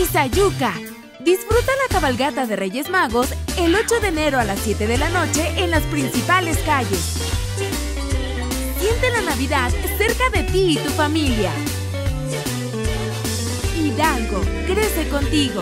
y Sayuca. Disfruta la cabalgata de Reyes Magos el 8 de enero a las 7 de la noche en las principales calles. Siente la Navidad cerca de ti y tu familia. Hidalgo, crece contigo.